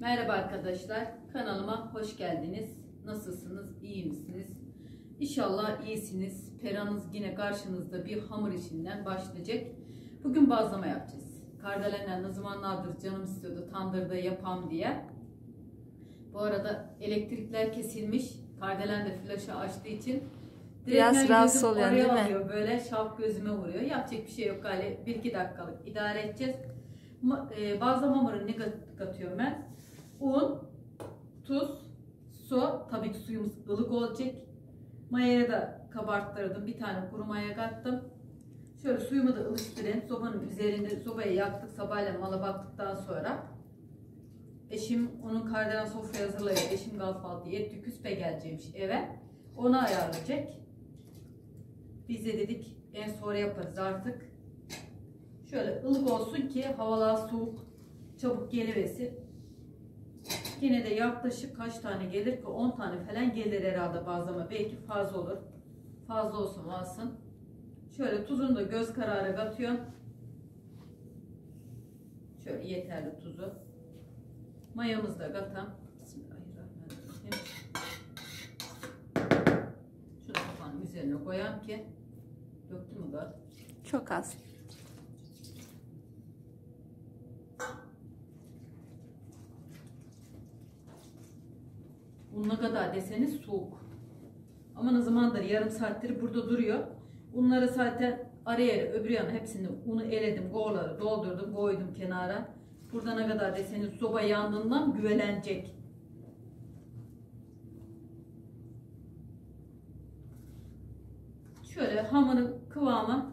Merhaba arkadaşlar, kanalıma hoş geldiniz. Nasılsınız, iyi misiniz? İnşallah iyisiniz. Peranız yine karşınızda bir hamur işinden başlayacak. Bugün bazlama yapacağız. Kardelenler ne zamanlardır canım istiyordu tandırda yapam diye. Bu arada elektrikler kesilmiş. Kardelen de flaşı açtığı için Biraz rahatsız oraya değil mi? alıyor. Böyle şaf gözüme vuruyor. Yapacak bir şey yok galiba. 1-2 dakikalık idare edeceğiz. E, bazlama hamuru ne kat- katıyorum ben? Un, tuz, su. Tabii ki suyumuz ılık olacak. Mayaya da kabarttırdım. Bir tane kuru maya kattım. Şöyle suyumu da ılıştırayım. Sobanın üzerinde sobayı yaktık. Sabahleyin mala baktıktan sonra. Eşim onun kardelen sofrayı hazırlıyor. Eşim kahvaltı etti küspe gelecekmiş eve. Onu ayarlayacak. Biz de dedik en sonra yaparız artık. Şöyle ılık olsun ki havalar soğuk çabuk geliversin. Yine de yaklaşık kaç tane gelir ki 10 tane falan gelir herhalde bazlama. Belki fazla olur. Fazla olsun alsın. Şöyle tuzunu da göz kararı katıyorum. Şöyle yeterli tuzu. Mayamızı da katam. Bismillahirrahmanirrahim. Şunu kafanın üzerine koyayım ki döktü mü kat? Çok az. Un ne kadar deseniz soğuk. Ama ne zamandır yarım saattir burada duruyor. Unları zaten araya öbür yana hepsini unu eledim, goğları doldurdum, koydum kenara. Burada ne kadar deseniz soba yandığından güvelenecek. Şöyle hamurun kıvamı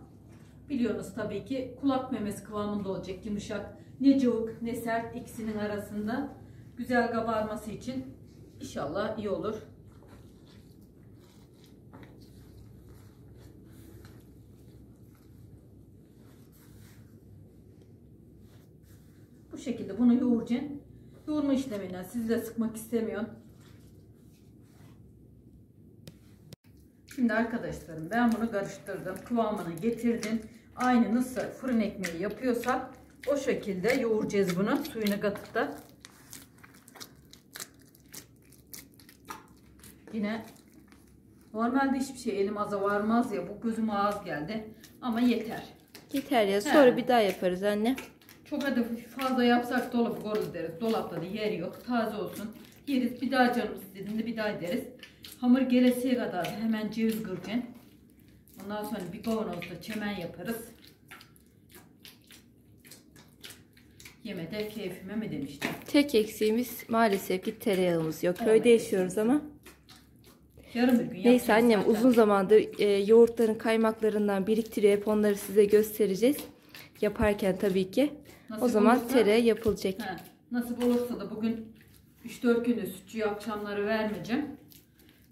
biliyorsunuz tabii ki kulak memesi kıvamında olacak yumuşak. Ne cıvık ne sert ikisinin arasında güzel kabarması için inşallah iyi olur. Bu şekilde bunu yoğuracaksın. Yoğurma işleminden sizi de sıkmak istemiyorum. Şimdi arkadaşlarım ben bunu karıştırdım. Kıvamını getirdim. Aynı nasıl fırın ekmeği yapıyorsak o şekilde yoğuracağız bunu. Suyunu katıp da. Yine normalde hiçbir şey elim aza varmaz ya. Bu gözüme az geldi. Ama yeter. Yeter ya. Sonra He. bir daha yaparız anne. Çok hadi fazla yapsak dolap koruz deriz. Dolapta da yer yok. Taze olsun. Yeriz. Bir daha canımız istediğinde bir daha ederiz. Hamur gelesiye kadar da hemen ceviz kıracaksın. Ondan sonra bir kavanozda çemen yaparız. Yemede keyfime mi demiştim. Tek eksiğimiz maalesef ki tereyağımız yok. Köyde yaşıyoruz ama. Yarın bir gün Neyse yapacağız annem zaten. uzun zamandır e, yoğurtların kaymaklarından biriktiriyor. Hep onları size göstereceğiz. Yaparken tabii ki. o Nasip zaman olursa- tereyağı yapılacak. He, nasip olursa da bugün 3-4 günde sütçüyü akşamları vermeyeceğim.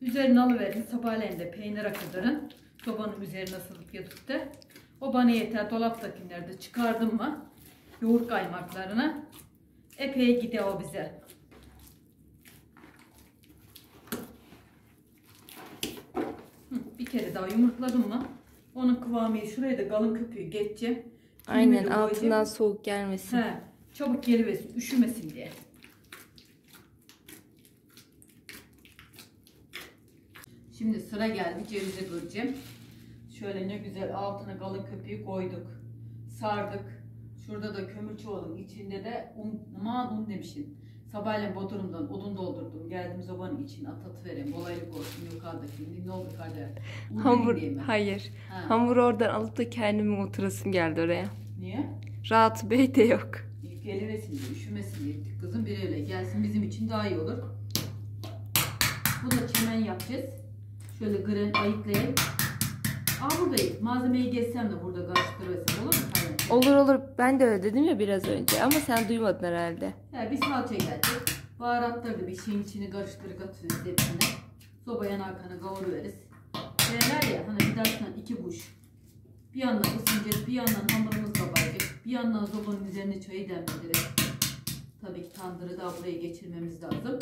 Üzerine alıverin. Sabahleyin de peynir akıdırın. Sobanın üzerine ısıtıp yatıp da. O bana yeter. Dolaptakileri de çıkardım mı? Yoğurt kaymaklarına. Epey gidiyor o bize. Bir kere daha yumurtladım mı? Onun kıvamı şuraya da kalın köpüğü geçeceğim. Aynen koyacağım. altından soğuk gelmesin. He, çabuk geliversin, üşümesin diye. Şimdi sıra geldi cevize göreceğim. Şöyle ne güzel altına kalın köpüğü koyduk. Sardık. Şurada da kömür çuvalın içinde de un, aman un demişim. Sabahleyin bodrumdan odun doldurdum. Geldim zobanın için at at vereyim. Kolaylık olsun yukarıdaki. Ne oldu kardeş? Hamur hayır. Ha. Hamur oradan alıp da kendime oturasım geldi oraya. Niye? Rahat bey de yok. Gelivesin diye, üşümesin diye kızım. Bir öyle gelsin bizim için daha iyi olur. Bu da çemen yapacağız. Şöyle gren ayıklayayım. Aa buradayım. Malzemeyi geçsem de burada karıştırırsam olur mu? Tamam. Olur olur. Ben de öyle dedim ya biraz önce ama sen duymadın herhalde. He, bir salça gelecek. Baharatları da bir şeyin içine karıştırıp atıyoruz hepsine. Soba yanarkanı kavuruveriz. Derler ya hani bir dersen iki buş. Bir yandan ısınacak, bir yandan hamurumuz kabaracak. Bir yandan sobanın üzerine çayı demlendiririz. Tabii ki tandırı daha buraya geçirmemiz lazım.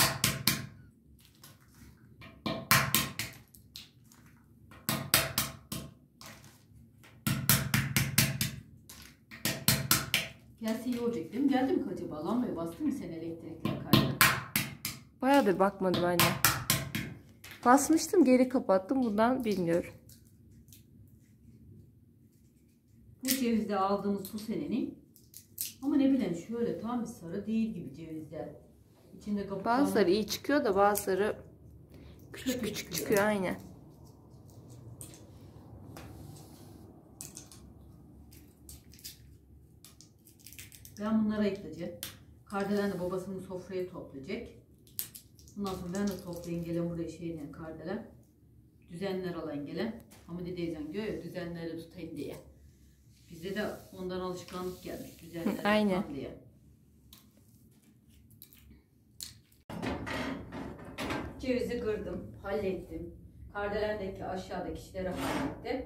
Gelse iyi olacak değil mi? Geldi mi acaba? Lambayı bastı mı sen elektrikler kaydı? Bayağı da bakmadım anne. Basmıştım geri kapattım bundan bilmiyorum. Bu cevizde aldığımız bu senenin ama ne bileyim şöyle tam bir sarı değil gibi cevizler. İçinde kabukları Bazıları iyi çıkıyor da bazıları küçük Kötü küçük çıkıyor. çıkıyor aynen. Ben bunları ekleyeceğim. Kardelen de babasının sofraya toplayacak. Ondan sonra ben de toplayın gelen buraya şeyden kardelen. Düzenler alan gelen. Ama dedeyden diyor ya düzenleri tutayım diye. Bize de ondan alışkanlık gelmiş düzenleri Aynen. tutan diye. Cevizi kırdım, hallettim. Kardelendeki aşağıdaki işleri hallettim.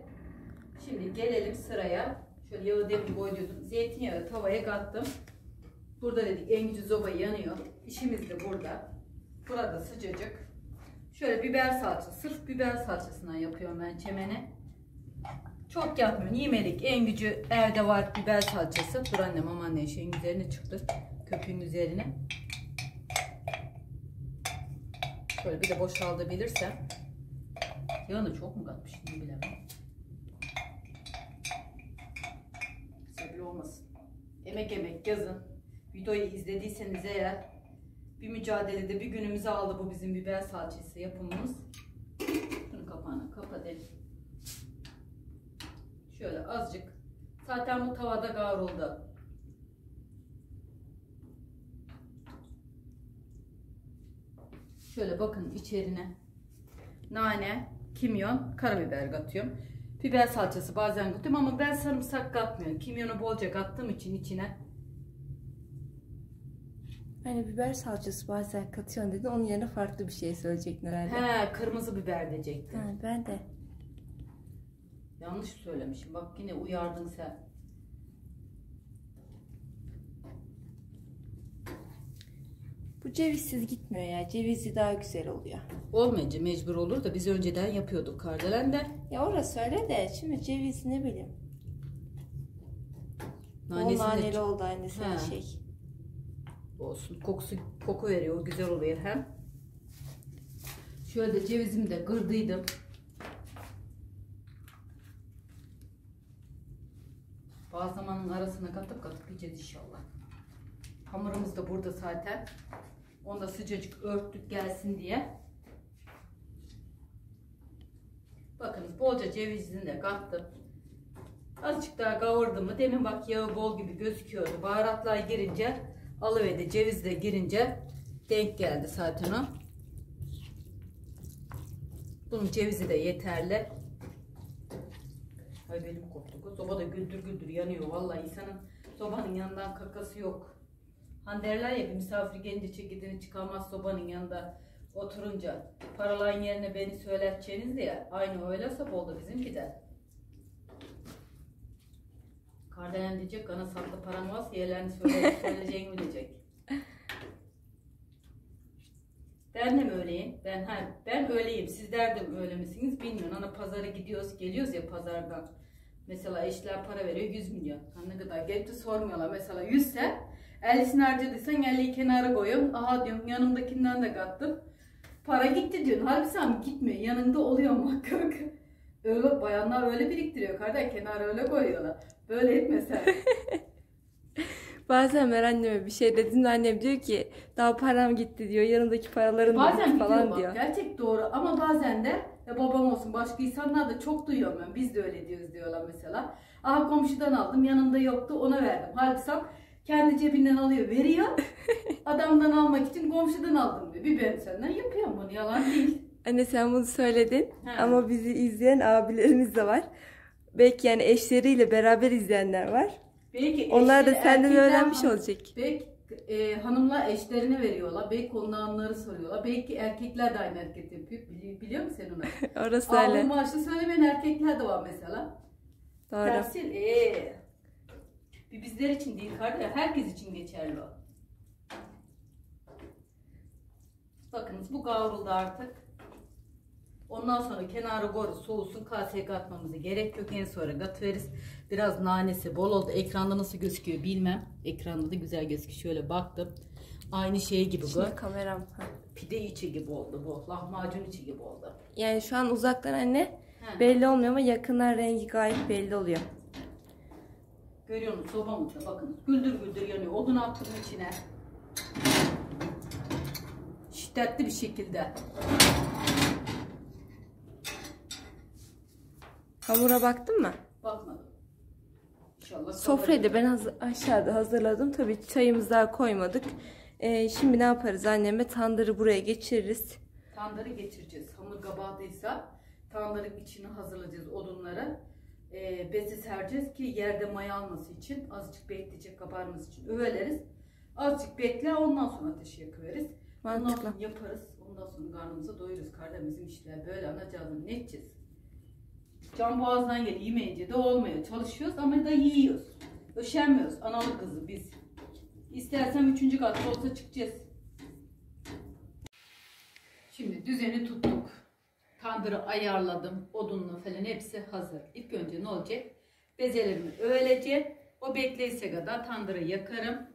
Şimdi gelelim sıraya. Şöyle yağı demin koydum. Zeytinyağı tavaya kattım. Burada dedik en gücü zoba yanıyor. İşimiz de burada. Burada sıcacık. Şöyle biber salçası. Sırf biber salçasından yapıyorum ben çemeni. Çok yapmıyorum. Yemelik en gücü evde var biber salçası. Dur annem aman ne şeyin üzerine çıktı. Köpüğün üzerine. Şöyle bir de boşaldabilirsem. Yağını çok mu katmışım bilemem. Emek emek yazın. Videoyu izlediyseniz eğer bir mücadelede bir günümüzü aldı bu bizim biber salçası yapımımız. Şunu kapağını kapatalım. Şöyle azıcık. Zaten bu tavada kavruldu. Şöyle bakın içerine nane, kimyon, karabiber katıyorum. Biber salçası bazen katıyorum ama ben sarımsak katmıyorum. Kimyonu bolca kattığım için içine. Hani biber salçası bazen katıyorsun dedin. Onun yerine farklı bir şey söyleyecektin herhalde. He kırmızı biber diyecektim. Ha, ben de. Yanlış söylemişim. Bak yine uyardın sen. Bu cevizsiz gitmiyor ya. Cevizli daha güzel oluyor. Olmayınca mecbur olur da biz önceden yapıyorduk kardelende. Ya orası öyle de şimdi ceviz ne bileyim. O Nanesini de naneli oldu annesinin Ha. şey. olsun. Kokusu koku veriyor. Güzel oluyor hem. Şöyle de cevizimi de kırdıydım. Bazı zamanın arasına katıp katıp yiyeceğiz inşallah. Hamurumuz da burada zaten. Onu da sıcacık örttük gelsin diye. Bakınız bolca cevizini de kattım. Azıcık daha kavurdum mu demin bak yağı bol gibi gözüküyordu. Baharatlar girince alıverdi. Ceviz de girince denk geldi zaten o. Bunun cevizi de yeterli. Ay benim koptu. Soba da güldür güldür yanıyor. Vallahi insanın sobanın yanından kakası yok. Hani derler ya bir misafir gelince çekidini çıkamaz sobanın yanında oturunca. Paraların yerine beni söyleteceğiniz diye. Aynı öyle sap oldu bizimki de. Kardelen diyecek, kana saklı paran varsa yerlerini söyle, söyleyeceğini mi diyecek. Ben de mi öyleyim? Ben ha, ben öyleyim. Sizler de mi öyle misiniz bilmiyorum. Hani pazara gidiyoruz, geliyoruz ya pazardan. Mesela eşler para veriyor 100 milyon. Ha ne kadar gelip de sormuyorlar. Mesela 100 ise 50'sini harcadıysan 50'yi kenara koyuyorum. Aha diyorum yanımdakinden de kattım. Para gitti diyorsun. Halbuki sen gitmiyor. Yanında oluyor muhakkak. Öyle bayanlar öyle biriktiriyor. Kardeş kenara öyle koyuyorlar. Böyle etme sen. Bazen ben anneme bir şey dedim annem diyor ki daha param gitti diyor. Yanımdaki paraların Bazen gitti falan bak diyor. gerçek doğru ama bazen de ya babam olsun başka insanlar da çok duyuyorum ben biz de öyle diyoruz diyorlar mesela. Aha komşudan aldım yanımda yoktu ona verdim. Halbuki kendi cebinden alıyor veriyor. Adamdan almak için komşudan aldım diyor. Bir ben senden yapıyorum bunu yalan değil. Anne sen bunu söyledin Ha. ama bizi izleyen abilerimiz de var. Belki yani eşleriyle beraber izleyenler var. Belki Onlar da eşleri, senden erkekler öğrenmiş olacak. Belki e, hanımlar eşlerine veriyorlar. Belki onları soruyorlar. Belki erkekler de aynı hareket yapıyor. Bili- biliyor musun sen onu? Orası öyle. maaşı söylemeyen erkekler de var mesela. Doğru. Tersil ee. Bir bizler için değil kardeşler, herkes için geçerli o. Bakınız bu kavruldu artık. Ondan sonra kenarı koru soğusun kaseye katmamıza gerek yok. En sonra katıveririz. Biraz nanesi bol oldu. Ekranda nasıl gözüküyor bilmem. Ekranda da güzel gözüküyor. Şöyle baktım. Aynı şey gibi bu. Şimdi kameram. ha. pide içi gibi oldu bu. Lahmacun içi gibi oldu. Yani şu an uzaktan anne He. belli olmuyor ama yakından rengi gayet belli oluyor. Görüyor musun sobamızda bakın güldür güldür yanıyor. Odun attım içine. Şiddetli bir şekilde. Hamura baktın mı? Bakmadım. İnşallah Sofrayı da ben haz- aşağıda hazırladım. Tabii çayımızı daha koymadık. Ee, şimdi ne yaparız anneme? Tandırı buraya geçiririz. Tandırı geçireceğiz. Hamur kabağıysa tandırın içine hazırlayacağız odunları. Ee, bezi sereceğiz ki yerde maya alması için azıcık bekleyecek kabarması için öveleriz. Azıcık bekler ondan sonra ateşi yakıveririz. Ondan sonra yaparız. Ondan sonra karnımızı doyururuz. Kardeşimizin işleri böyle anacağız. Ne edeceğiz? Can boğazdan geliyor. Yemeyince de olmuyor. Çalışıyoruz ama da yiyoruz. Öşenmiyoruz. Analı kızı biz. İstersen üçüncü kat olsa çıkacağız. Şimdi düzeni tuttuk. Tandırı ayarladım. Odunla falan hepsi hazır. İlk önce ne olacak? Bezelerimi öğeleceğim. O bekleyse kadar tandırı yakarım.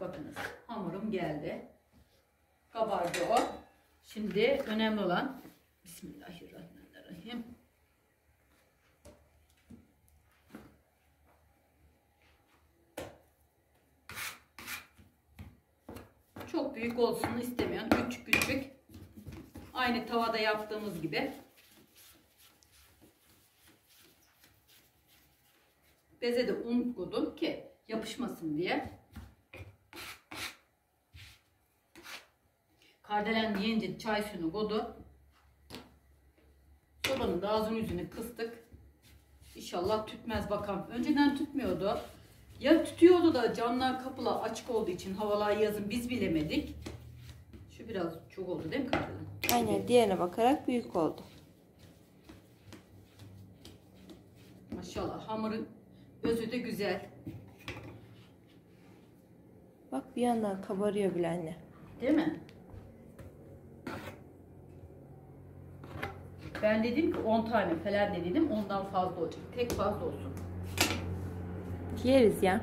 Bakınız hamurum geldi. Kabardı o. Şimdi önemli olan Bismillahirrahmanirrahim. Çok büyük olsun istemiyorum. Küçük küçük. Aynı tavada yaptığımız gibi. Beze de un koydum ki yapışmasın diye. Kardelen yiyince çay suyunu koydu. Sobanın da ağzının yüzünü kıstık. İnşallah tütmez bakalım. Önceden tütmüyordu. Ya tütüyordu da camlar kapılar açık olduğu için havalar yazın biz bilemedik. Şu biraz çok oldu değil mi Kardelen? Aynen diğerine bakarak büyük oldu. Maşallah hamurun özü de güzel. Bak bir yandan kabarıyor bile anne. Değil mi? Ben dedim ki 10 tane falan dedim. Ondan fazla olacak. Tek fazla olsun. Yeriz ya.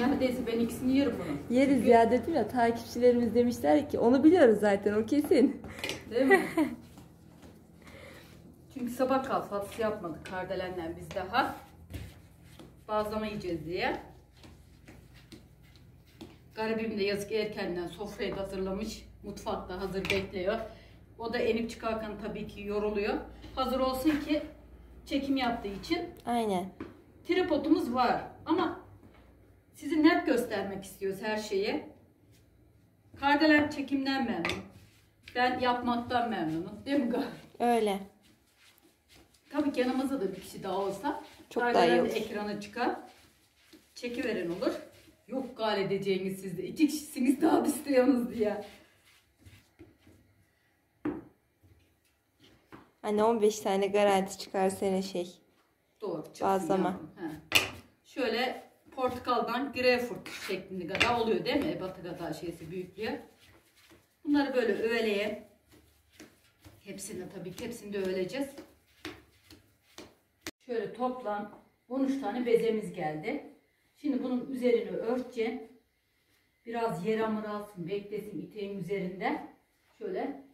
Neredeyse ben ikisini yerim bunu. Yeriz Çünkü- ya dedim ya takipçilerimiz demişler ki onu biliyoruz zaten o kesin. Değil mi? Çünkü sabah kahvaltısı yapmadık kardelenle biz daha. Bazlama yiyeceğiz diye. Garibim de yazık erkenden sofrayı da hazırlamış. Mutfakta hazır bekliyor. O da enip çıkarken tabii ki yoruluyor. Hazır olsun ki çekim yaptığı için Aynen. tripodumuz var. Ama sizi net göstermek istiyoruz her şeyi. Kardelen çekimden memnun. Ben yapmaktan memnunum. Değil mi Gar? Öyle. Tabii ki yanımızda da bir kişi daha olsa. Çok daha iyi de olur. ekrana çıkar. Çekiveren olur. Yok gal edeceğiniz sizde. İki kişisiniz daha da istiyorsunuz diye. Anne 15 tane garanti çıkar sene şey. Doğru. Bazlama. Şöyle portakaldan greyfurt şeklinde kadar oluyor değil mi? Batı kadar şeysi büyüklüğü. Bunları böyle öğeleye. Hepsini tabii ki hepsini de öğeleyeceğiz. Şöyle toplam 13 tane bezemiz geldi. Şimdi bunun üzerini örteceğim. Biraz yer hamur alsın, beklesin iteğin üzerinde. Şöyle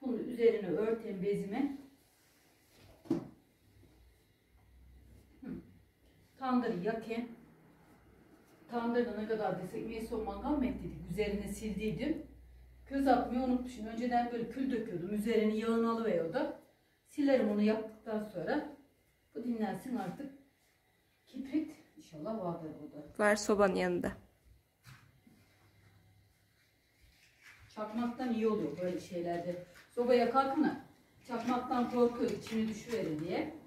bunun üzerine örteyim bezimi. Tandırı yakayım. Tandırda ne kadar desek neyse o mangal mı ettiydik. Üzerine sildiydim. Köz atmayı unutmuşum. Önceden böyle kül döküyordum. Üzerini yağını alıveriyordu. Silerim onu yaptıktan sonra. Bu dinlensin artık. Kibrit inşallah vardır burada. Var sobanın yanında. Çakmaktan iyi oluyor böyle şeylerde. Soba yakarken çakmaktan korkuyor içine düşüverir diye.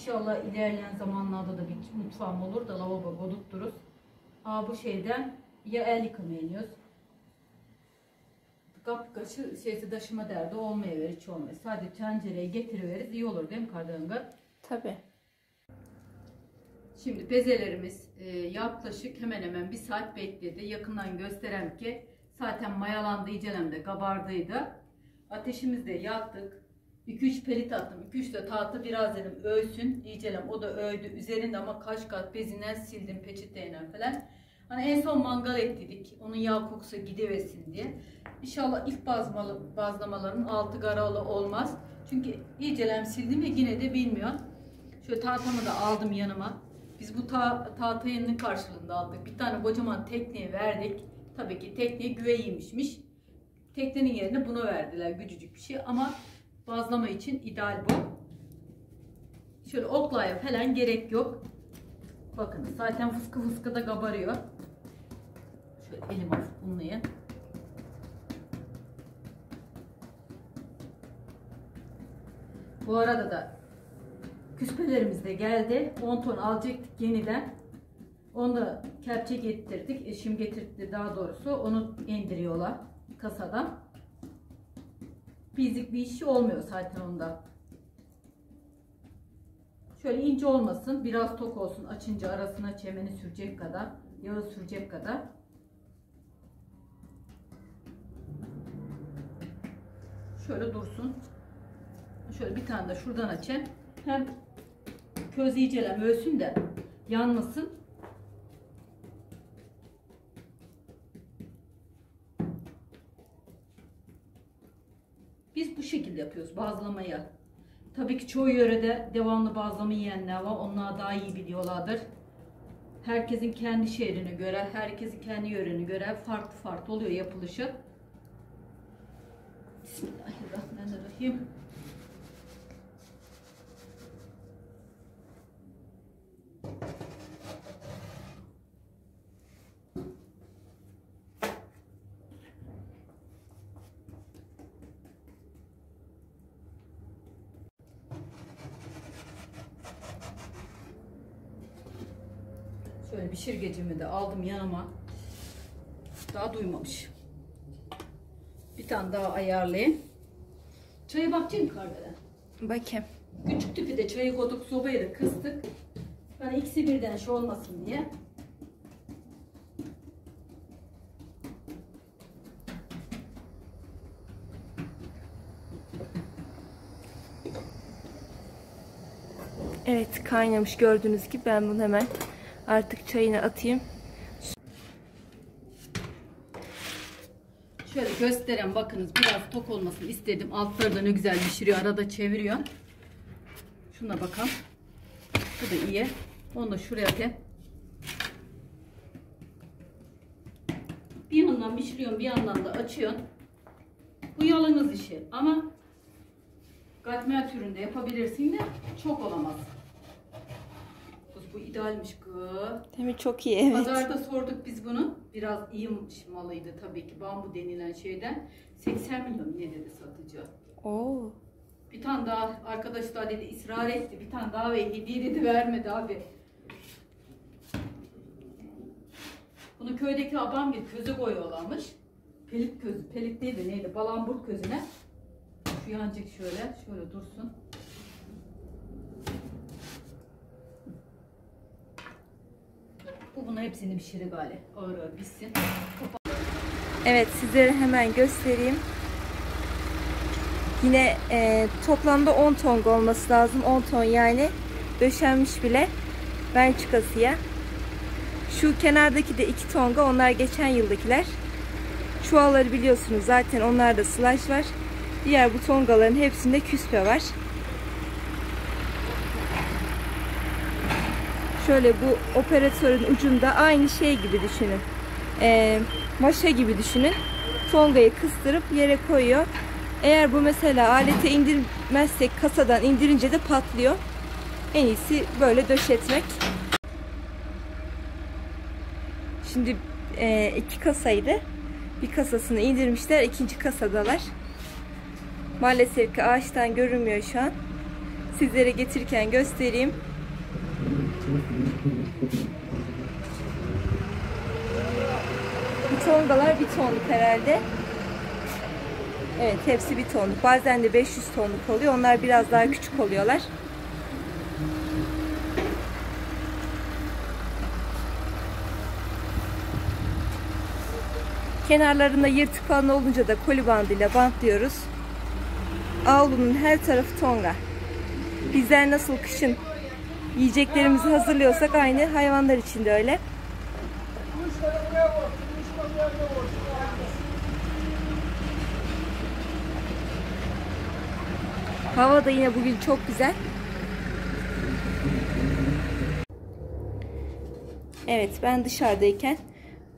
İnşallah ilerleyen zamanlarda da bir mutfağım olur da lavabo kodup dururuz. Aa bu şeyden ya el yıkamaya iniyoruz. Kap kaşı şeysi taşıma derdi olmayıverir hiç olmaz. Sadece tencereye getiriveririz iyi olur değil mi Kardanga? Tabi. Şimdi bezelerimiz e, yaklaşık hemen hemen bir saat bekledi. Yakından gösterem ki zaten mayalandı iyicenem de kabardıydı. Ateşimizi de yaktık. 2-3 pelit attım. 2-3 de tahta biraz dedim öğsün. İyicelem o da öğdü. Üzerinde ama kaç kat bezinden sildim peçeteyle falan. Hani en son mangal ettik. Onun yağ kokusu gidiversin diye. İnşallah ilk bazmalı, bazlamaların altı garalı olmaz. Çünkü iyicelem sildim ya yine de bilmiyor. Şöyle tahtamı da aldım yanıma. Biz bu ta tahtayının karşılığında aldık. Bir tane kocaman tekneye verdik. Tabii ki tekneye güveymişmiş. Teknenin yerine bunu verdiler. Gücücük bir şey ama bazlama için ideal bu. Şöyle oklaya falan gerek yok. Bakın zaten fıskı fıskı da kabarıyor. Şöyle elim hafif unlayayım. Bu arada da küspelerimiz de geldi. 10 ton alacaktık yeniden. Onu da kepçe getirdik. Eşim getirdi daha doğrusu. Onu indiriyorlar kasadan. Fizik bir işi olmuyor zaten onda. Şöyle ince olmasın. Biraz tok olsun. Açınca arasına çemeni sürecek kadar. Yağı sürecek kadar. Şöyle dursun. Şöyle bir tane de şuradan açayım. Hem köz iyicelem ölsün de yanmasın. Biz bu şekilde yapıyoruz bazlamayı. Tabii ki çoğu yörede devamlı bazlama yiyenler var. Onlar daha iyi biliyorlardır. Herkesin kendi şehrine göre, herkesin kendi yöreine göre farklı farklı oluyor yapılışı. Bismillahirrahmanirrahim. Şöyle bir şirgecimi de aldım yanıma. Daha duymamış. Bir tane daha ayarlayayım. Çaya bakacağım kardeşler. Bakayım. Küçük tüpü de çayı koyduk sobaya da kıstık. Hani ikisi birden şey olmasın diye. Evet kaynamış gördüğünüz gibi ben bunu hemen artık çayına atayım. Şöyle göstereyim bakınız biraz tok olmasını istedim. Altları da ne güzel pişiriyor. Arada çeviriyor. Şuna bakalım. Bu da iyi. Onu da şuraya atayım. Bir yandan pişiriyorum bir yandan da açıyorsun. Bu yalınız işi ama katmer türünde yapabilirsin de çok olamaz. Bu idealmiş kız. Mi? Çok iyi evet. Pazarda sorduk biz bunu. Biraz iyi malıydı tabii ki bambu denilen şeyden. 80 milyon ne dedi satıcı. Oo. Bir tane daha arkadaşlar dedi ısrar etti. Bir tane daha ve hediye dedi vermedi abi. Bunu köydeki abam bir közü koyuyorlarmış. Pelit közü, pelit değil de neydi? Balambur közüne. Şu yancık şöyle, şöyle dursun. Bu bunu hepsini pişirir galiba. Ağır ağır bitsin. Evet sizlere hemen göstereyim. Yine e, toplamda 10 ton olması lazım. 10 ton yani döşenmiş bile Belçikasıya. Şu kenardaki de 2 tonga onlar geçen yıldakiler. Çuvalları biliyorsunuz zaten onlarda slash var. Diğer bu tongaların hepsinde küspe var. Şöyle bu operatörün ucunda aynı şey gibi düşünün. Ee, maşa gibi düşünün. Tongayı kıstırıp yere koyuyor. Eğer bu mesela alete indirmezsek kasadan indirince de patlıyor. En iyisi böyle döşetmek. Şimdi e, iki kasaydı. Bir kasasını indirmişler. ikinci kasadalar. Maalesef ki ağaçtan görünmüyor şu an. Sizlere getirirken göstereyim. Bu tongalar bir tonluk herhalde. Evet hepsi bir tonluk. Bazen de 500 tonluk oluyor. Onlar biraz daha küçük oluyorlar. Kenarlarında yırtık falan olunca da koli bandıyla bantlıyoruz. Avlunun her tarafı tonga. Bizler nasıl kışın yiyeceklerimizi hazırlıyorsak aynı hayvanlar için de öyle. üç tane buraya vur. Üç tane buraya vur. Hava da yine bugün çok güzel. Evet ben dışarıdayken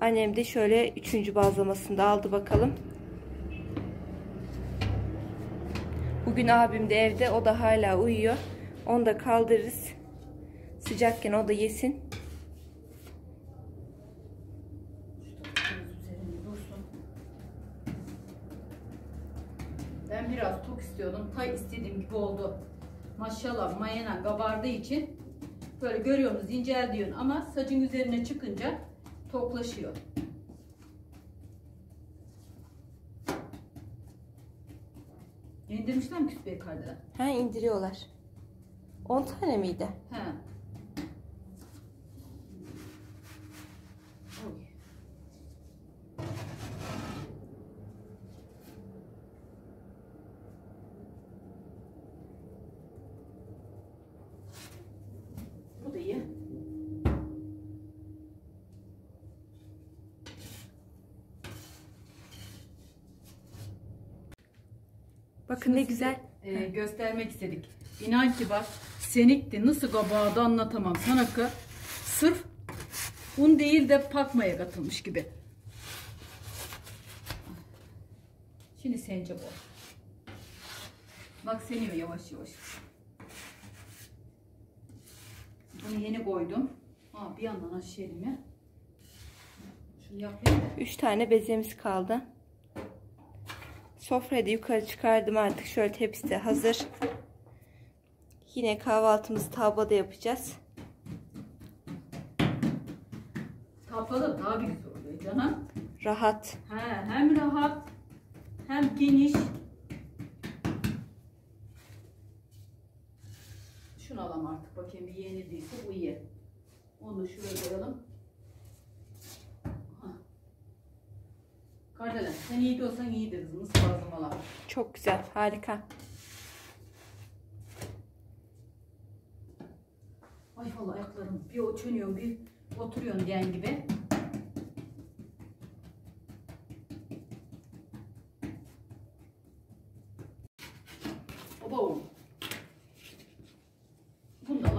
annem de şöyle üçüncü bazlamasını da aldı bakalım. Bugün abim de evde o da hala uyuyor. Onu da kaldırırız. Sıcakken o da yesin. Üzerinde dursun. Ben biraz tok istiyordum. Tay istediğim gibi oldu. Maşallah mayena kabardığı için böyle görüyorsunuz incel diyorsun ama sacın üzerine çıkınca toklaşıyor. İndirmişler mi küspeyi kardelen? Ha indiriyorlar. 10 tane miydi? He. Oy. Bu da iyi. Bakın ne güzel. Ee, göstermek istedik. İnan ki bak senikti nasıl kabağı da anlatamam sana ki sırf un değil de pakmaya katılmış gibi. Şimdi sence bu. Bak seniyor yavaş yavaş. Bunu yeni koydum. Aa, bir yandan ya. Şunu yapayım da. 3 tane bezemiz kaldı. Sofrayı da yukarı çıkardım artık. Şöyle tepsi de hazır. Yine kahvaltımızı tavada yapacağız. Tapada daha bir güzel oluyor canım. Rahat. He, hem rahat hem geniş. Şunu alalım artık bakayım bir yenildiyse bu iyi. Onu da şuraya koyalım. Aha. Kardelen sen iyi de olsan iyidir kızımız bazlamalar. Çok güzel. Harika. Ay vallahi ayaklarım bir o çönüyor bir oturuyorsun den gibi. Oba.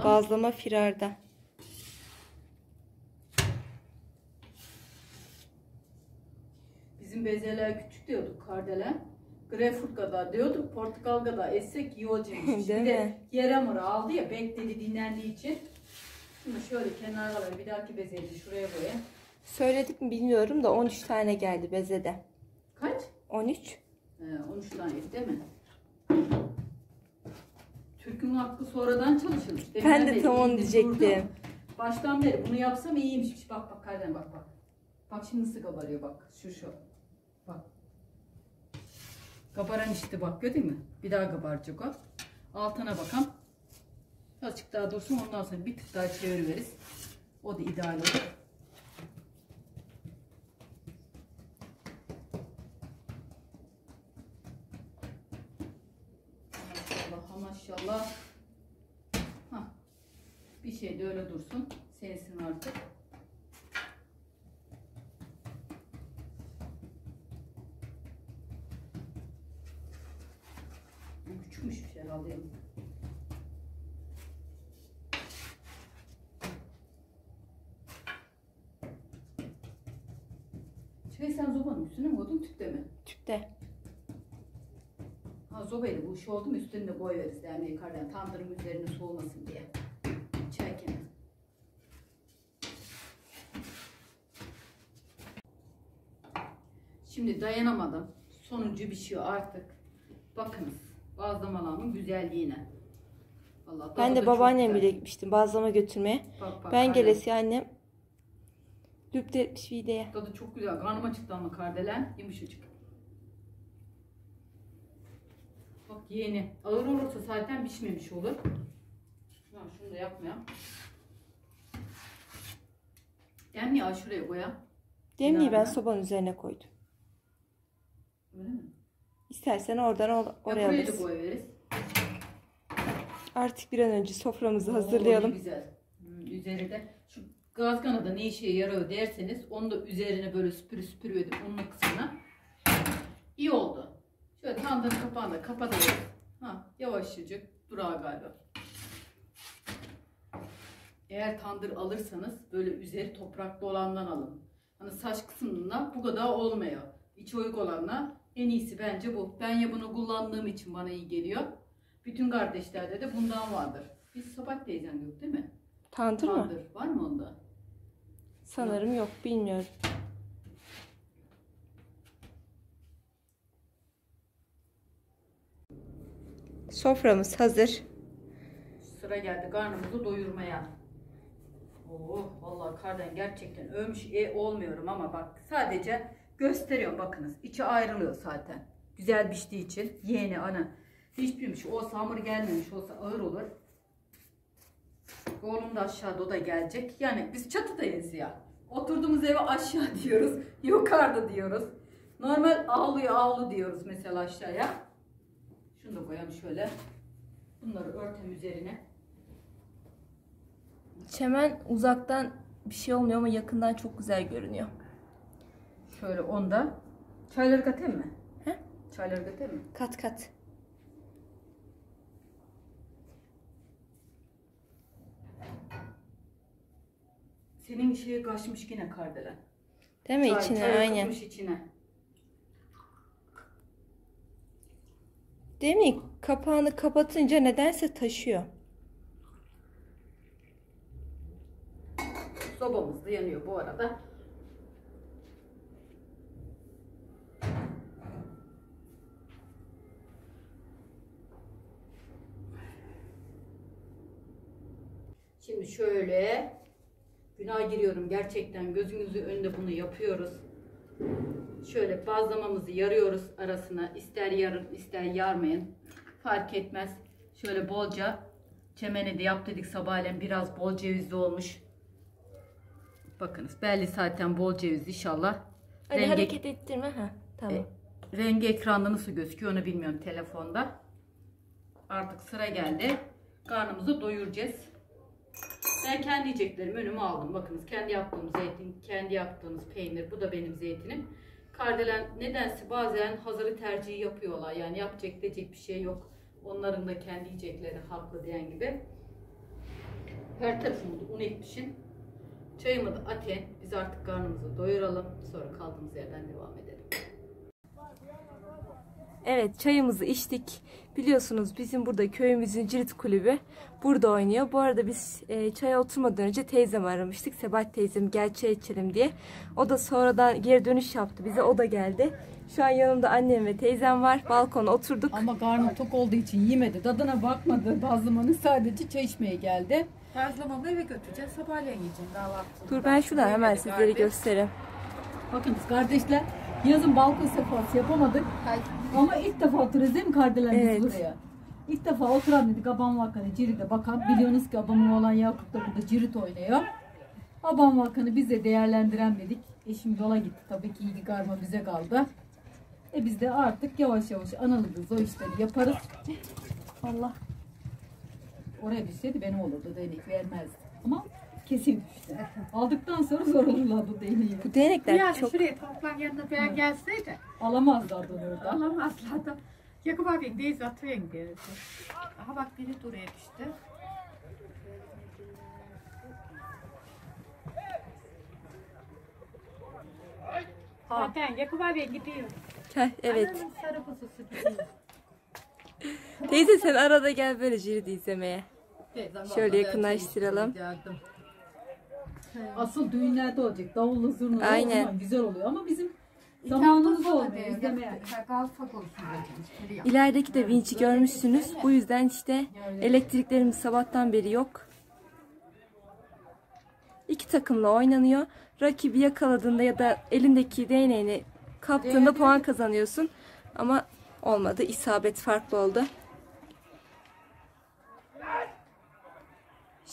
Bazlama firarda. Bizim bezeler küçük diyorduk kardelen. Greyfurt kadar diyorduk, portakal kadar essek iyi olacakmış. Değil bir de mi? Yeramur aldı ya bekledi dinlendiği için. Şimdi şöyle kenarlara bir dahaki bezeyi de şuraya koyayım. Söyledik mi bilmiyorum da 13 tane geldi bezede. Kaç? 13. He, 13 tane değil mi? Türk'ün hakkı sonradan çalışılmış. Ben Deminden de beri tam onu diyecektim. durdu. Baştan beri bunu yapsam iyiymiş. Bak bak Kayden bak bak. Bak şimdi nasıl kabarıyor bak. Şu şu. Kabaran işte bak gördün mü? Bir daha kabaracak o. Altına bakalım. Azıcık daha dursun ondan sonra bir tık daha çeviririz. O da ideal olur. Maşallah maşallah. Hah. Bir şey de öyle dursun. Sensin artık. Bu Küçükmüş bir şey herhalde. Şey sen koydun tüpte mi? Tüpte. Ha zobayla bu iş oldu mu üstüne de boy veririz yani yukarıdan tandırın üzerine soğumasın diye. Çayken. Şimdi dayanamadım. Sonuncu bir şey artık. Bakınız bazlamalarımın güzelliğine. Vallahi Ben de babaannemle gitmiştim bazlama götürmeye. Bak, bak, Ben kardelen. gelesi annem düpte etmiş videoya. Tadı çok güzel. Karnıma çıktı ama kardelen yumuşacık. Bak yeni. Ağır olursa zaten pişmemiş olur. Ha, şunu da yapmayalım. Dem ya şuraya koyalım. Demliği ben sobanın üzerine koydum. Öyle mi? İstersen oradan or- Ya oraya alırız. koyuveririz. Artık bir an önce soframızı Oo, hazırlayalım. güzel. Hmm, üzeri de şu Gazgana da ne işe yarıyor derseniz onu da üzerine böyle süpürü süpürü edip unlu kısmına iyi oldu. Şöyle tandırın kapağını da kapatalım. Ha, yavaşçacık durağı galiba. Eğer tandır alırsanız böyle üzeri topraklı olandan alın. Hani saç kısmında bu kadar olmuyor. İç oyuk olanla en iyisi bence bu. Ben ya bunu kullandığım için bana iyi geliyor. Bütün kardeşlerde de bundan vardır. Biz Sabahat teyzem yok değil mi? Tandır mı? Tandır. Var mı onda? Sanırım yok bilmiyorum. Soframız hazır. Sıra geldi karnımızı doyurmaya. Oh vallahi kardan gerçekten övmüş e, olmuyorum ama bak sadece gösteriyorum bakınız. İçi ayrılıyor zaten. Güzel piştiği için. Yeğeni ana. Hiç bilmiş. Olsa hamur gelmemiş olsa ağır olur. Oğlum da aşağıda o da gelecek. Yani biz çatıdayız ya. Oturduğumuz eve aşağı diyoruz. Yukarıda diyoruz. Normal ağlıyor ağlı diyoruz mesela aşağıya. Şunu da koyalım şöyle. Bunları örtem üzerine. Çemen uzaktan bir şey olmuyor ama yakından çok güzel görünüyor. Şöyle onda. Çayları katayım mı? He? Çayları katayım mı? Kat kat. Senin şeye kaçmış yine kardelen. Değil mi Çay- içine çay aynen. içine. Değil mi? Kapağını kapatınca nedense taşıyor. Sobamız da yanıyor bu arada. Şimdi şöyle günah giriyorum gerçekten gözünüzün önünde bunu yapıyoruz. Şöyle bazlamamızı yarıyoruz arasına. İster yarın ister yarmayın. Fark etmez. Şöyle bolca çemeni de yap dedik sabahleyin biraz bol cevizli olmuş. Bakınız belli zaten bol ceviz inşallah. Hani Rengi- hareket ettirme ha. Tamam. E, rengi ekranda nasıl gözüküyor onu bilmiyorum telefonda. Artık sıra geldi. Karnımızı doyuracağız. Ben kendi yiyeceklerimi önüme aldım. Bakınız kendi yaptığım zeytin, kendi yaptığımız peynir. Bu da benim zeytinim. Kardelen nedense bazen hazırı tercihi yapıyorlar. Yani yapacak diyecek bir şey yok. Onların da kendi yiyecekleri haklı diyen gibi. Her tarafımı un etmişim. Çayımı da atın. Biz artık karnımızı doyuralım. Sonra kaldığımız yerden devam edelim. Evet çayımızı içtik. Biliyorsunuz bizim burada köyümüzün cirit kulübü burada oynuyor. Bu arada biz e, çaya oturmadan önce teyzemi aramıştık. Sebat teyzem gel çay içelim diye. O da sonradan geri dönüş yaptı bize. O da geldi. Şu an yanımda annem ve teyzem var. Balkona oturduk. Ama karnı tok olduğu için yemedi. Tadına bakmadı bazlamanın. Sadece çay içmeye geldi. Bazlamamı eve götüreceğim. Sabahleyin yiyeceğim kahvaltısını. Dur ben şuradan hemen sizlere göstereyim. Bakınız kardeşler yazın balkon sefası yapamadık. Ama ilk defa oturuyoruz değil mi kardeşler Evet. buraya? İlk defa oturan dedik abam vakanı Cirit'e bakan. Biliyorsunuz ki abamın olan Yakup da burada Cirit oynuyor. Abam vakanı biz de değerlendiren dedik. Eşim yola gitti tabii ki ilgi karma bize kaldı. E biz de artık yavaş yavaş analıdız o işleri yaparız. Allah. Oraya düşseydi benim olurdu değnek vermezdi. Ama kesin düştü. Aldıktan sonra zor olurlardı değneği. Bu değnekler Yani çok şuraya toplan yanına ben gelseydi Alamazlardı orada. alamazlar da. Yakup abi deyiz atayım derdi. Aha bak biri duraya düştü. Zaten Yakup abi gidiyor. Heh, evet. Sarı kuzusu gidiyor. Teyze sen arada gel böyle cirit izlemeye. Şöyle yakınlaştıralım. Asıl düğünlerde olacak. Davullu zurnalı Aynen. o zaman güzel oluyor ama bizim zamanımız olmuyor izlemeye. İlerideki de vinçi görmüşsünüz. Bu yüzden işte elektriklerimiz sabahtan beri yok. İki takımla oynanıyor. Rakibi yakaladığında ya da elindeki değneğini kaptığında puan kazanıyorsun. Ama olmadı. İsabet farklı oldu.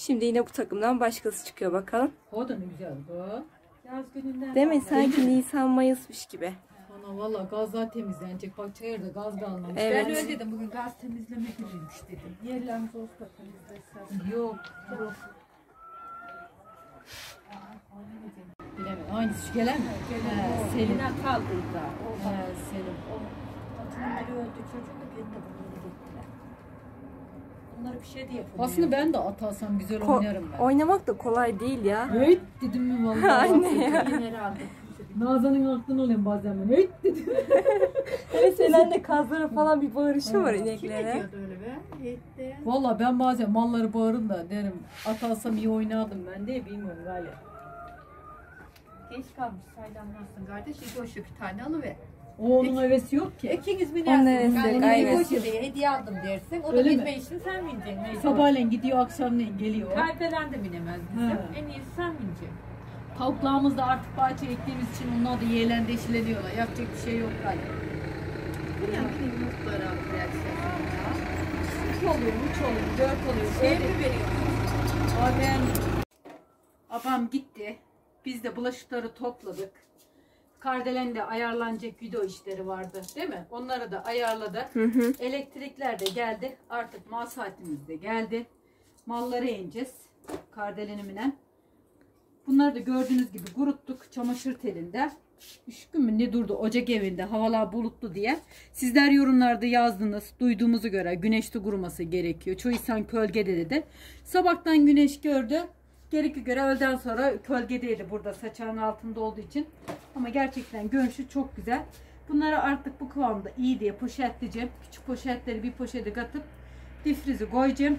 Şimdi yine bu takımdan başkası çıkıyor bakalım. O da ne güzel bu. Yaz gününden. Değil mi? Sanki Nisan Mayıs'mış gibi. Ana valla gazlar temizlenecek. Bak çayırda gaz kalmamış. Evet. Ben öyle dedim bugün gaz temizleme günüymüş dedim. Yerlerimizi olsa temizlesem. Yok. Yok. Hangisi gelen mi? Yine kaldıydı. O He, Selim. Atının biri öldü çocuğu da gittiler. Bunları bir şey de yapamıyor. Aslında ben de at alsam güzel Ko- oynarım ben. oynamak da kolay değil ya. Höyt dedim mi vallahi. Anne ya. herhalde. Nazan'ın aklını olayım bazen ben. Höyt dedim. Hele Selen'de kazlara falan bir bağırışı var Kim ineklere. ediyordu öyle be? Etti. Vallahi ben bazen malları bağırın da derim at alsam iyi oynardım ben de bilmiyorum galiba. Geç kalmış saylanmazsın kardeş. İlk hoşu bir tane alıver. O onun hevesi yok ki. İkiniz Onun binersiniz. hevesi Yani yok, hoşu diye hediye aldım dersin. O da Öyle mi? binme işini sen bineceksin. Sabahleyin gidiyor akşamleyin geliyor. Kayfelen de binemez bizim. En iyisi sen bineceksin. Tavuklarımız da artık bahçe ektiğimiz için onlar da yeğlen deşileniyorlar. Yapacak bir şey yok galiba. Yani yumurtları alacaksın. Üç oluyor, üç oluyor, dört oluyor. Şey mi veriyorsun? Ben... Abam gitti. Biz de bulaşıkları topladık. Kardelen'de ayarlanacak video işleri vardı değil mi? Onları da ayarladık. Hı hı. Elektrikler de geldi. Artık mal saatimiz de geldi. Malları ineceğiz. Kardelenimine. Bunları da gördüğünüz gibi kuruttuk çamaşır telinde. Üç gün mü ne durdu ocak evinde havalar bulutlu diye. Sizler yorumlarda yazdınız. Duyduğumuzu göre güneşte kuruması gerekiyor. Çoğu insan kölgede dedi. Sabahtan güneş gördü. Gerekli göre öğleden sonra kölgedeydi burada saçağın altında olduğu için. Ama gerçekten görünüşü çok güzel. Bunları artık bu kıvamda iyi diye poşetleyeceğim. Küçük poşetleri bir poşete katıp difrizi koyacağım.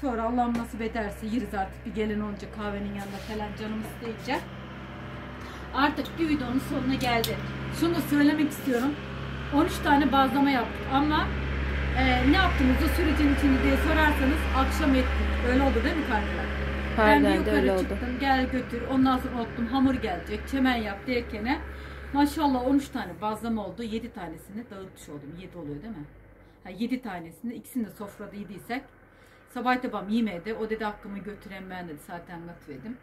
Sonra Allah'ım nasip ederse yeriz artık bir gelin olunca kahvenin yanında falan canımız isteyecek. Artık bir videonun sonuna geldi. Şunu söylemek istiyorum. 13 tane bazlama yaptık ama e, ne yaptınız o sürecin içinde diye sorarsanız akşam ettik. Öyle oldu değil mi kardeşler? Ben Harbiden de yukarı öyle oldu. çıktım gel götür ondan sonra ottum hamur gelecek çemen yap derken maşallah 13 tane bazlama oldu 7 tanesini dağıtmış oldum 7 oluyor değil mi? Ha, 7 tanesini ikisini de sofrada yediysek sabah babam yemedi o dedi hakkımı götüren ben dedi zaten anlatıverdim.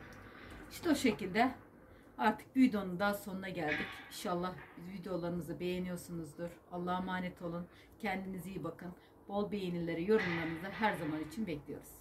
İşte o şekilde artık bir videonun daha sonuna geldik. İnşallah videolarımızı beğeniyorsunuzdur. Allah'a emanet olun. Kendinize iyi bakın. Bol beğenileri, yorumlarınızı her zaman için bekliyoruz.